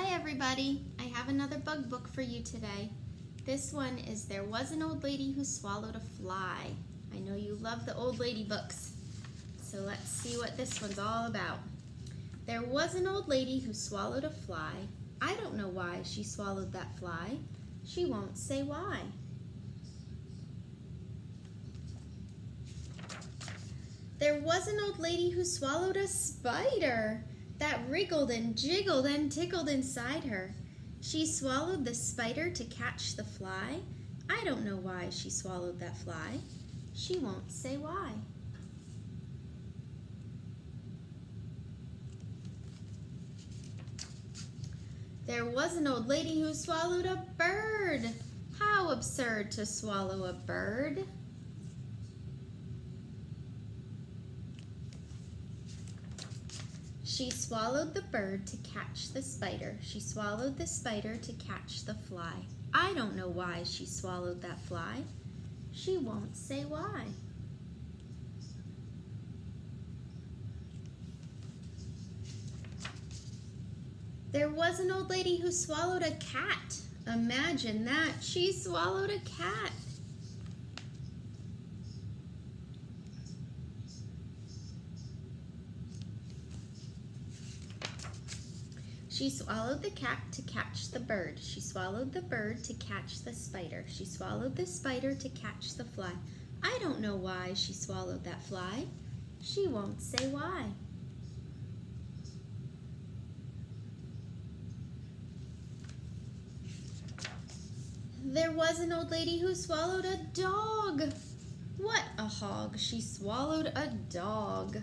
Hi everybody, I have another bug book for you today. This one is There Was an Old Lady Who Swallowed a Fly. I know you love the old lady books, so let's see what this one's all about. There was an old lady who swallowed a fly. I don't know why she swallowed that fly. She won't say why. There was an old lady who swallowed a spider that wriggled and jiggled and tickled inside her. She swallowed the spider to catch the fly. I don't know why she swallowed that fly. She won't say why. There was an old lady who swallowed a bird. How absurd to swallow a bird. She swallowed the bird to catch the spider. She swallowed the spider to catch the fly. I don't know why she swallowed that fly. She won't say why. There was an old lady who swallowed a cat. Imagine that. She swallowed a cat. She swallowed the cat to catch the bird. She swallowed the bird to catch the spider. She swallowed the spider to catch the fly. I don't know why she swallowed that fly. She won't say why. There was an old lady who swallowed a dog. What a hog. She swallowed a dog.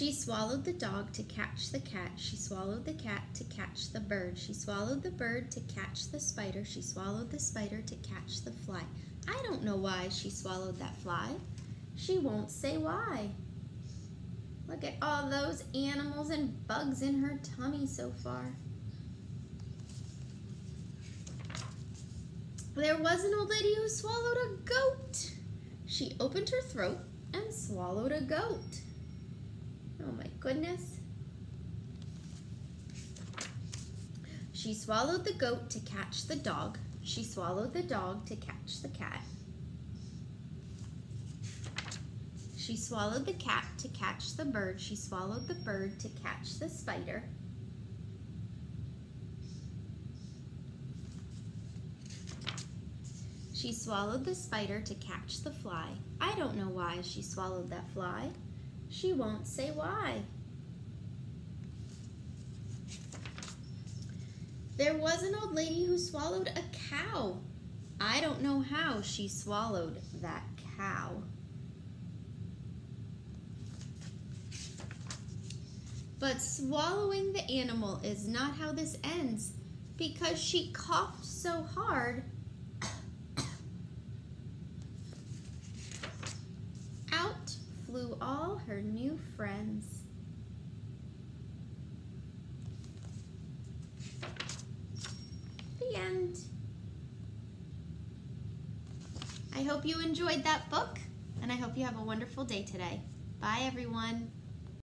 She swallowed the dog to catch the cat. She swallowed the cat to catch the bird. She swallowed the bird to catch the spider. She swallowed the spider to catch the fly. I don't know why she swallowed that fly. She won't say why. Look at all those animals and bugs in her tummy so far. There was an old lady who swallowed a goat. She opened her throat and swallowed a goat. Oh my goodness. She swallowed the goat to catch the dog. She swallowed the dog to catch the cat. She swallowed the cat to catch the bird. She swallowed the bird to catch the spider. She swallowed the spider to catch the fly. I don't know why she swallowed that fly. She won't say why. There was an old lady who swallowed a cow. I don't know how she swallowed that cow. But swallowing the animal is not how this ends because she coughed so hard all her new friends. The end. I hope you enjoyed that book, and I hope you have a wonderful day today. Bye, everyone.